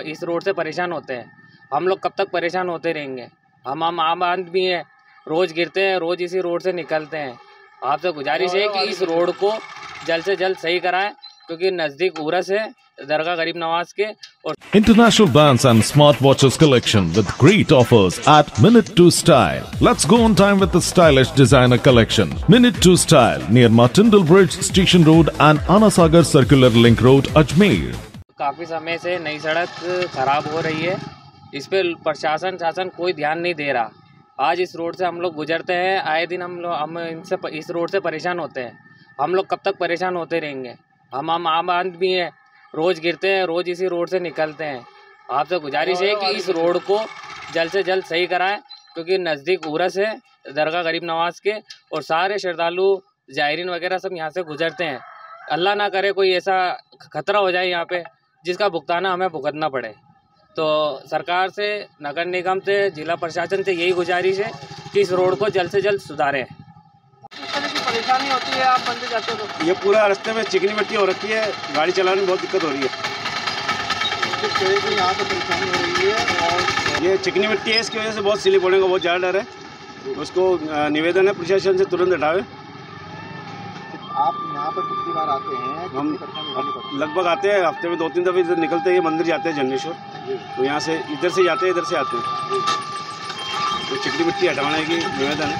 इस रोड से परेशान होते हैं। हम लोग कब तक परेशान होते रहेंगे? हम हम आम आदमी हैं, रोज गिरते हैं, रोज इसी रोड से निकलते हैं। आपसे गुजारिश है कि इस रोड को जल्द से जल्द सही कराएँ, क्योंकि नज़दीक उरस है, दरगाह गरीब नवाज़ के और international bank and smart watches collection with great offers at minute to style let's go on time with stylish designer collection minute to style near Martindale bridge station road and Ana Sagar circular link road Ajmer काफ़ी समय से नई सड़क खराब हो रही है। इस पर प्रशासन, शासन कोई ध्यान नहीं दे रहा। आज इस रोड से हम लोग गुजरते हैं, आए दिन हम लोग, हम इनसे इस रोड से परेशान होते हैं। हम लोग कब तक परेशान होते रहेंगे? हम हम आम आदमी हैं, रोज़ गिरते हैं, रोज़ इसी रोड से निकलते हैं। आपसे गुजारिश है कि इस रोड को जल्द से जल्द सही कराएँ, क्योंकि नज़दीक उरस है, दरगाह गरीब नवाज़ के, और सारे श्रद्धालु जायरीन वगैरह सब यहाँ से गुजरते हैं। अल्लाह ना करे कोई ऐसा खतरा हो जाए यहाँ पे। जिसका भुगतान हमें भुगतना पड़े। तो सरकार से नगर निगम से जिला प्रशासन से यही गुजारिश है कि इस रोड को जल्द से जल्द सुधारें। किस तरह की परेशानी होती है आप बंदे जाते हो तो? ये पूरा रास्ते में चिकनी मिट्टी हो रखी है गाड़ी चलाने में बहुत दिक्कत हो रही है। की यहाँ पे परेशानी हो रही है और ये चिकनी मिट्टी है इसकी वजह से बहुत स्लिप होने का बहुत ज़्यादा डर है। उसको निवेदन है प्रशासन से तुरंत हटावे। आप यहाँ पर कितनी बार आते हैं? हम लगभग आते हैं हफ़्ते में दो तीन दफ़े इधर निकलते हैं मंदिर जाते हैं जंगेश्वर। तो यहाँ से इधर से जाते हैं इधर से आते हैं। तो चिकनी मिट्टी हटाने की निवेदन है।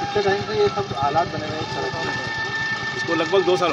कितने टाइम से ये सब हालात बने हुए हैं इसको लगभग दो साल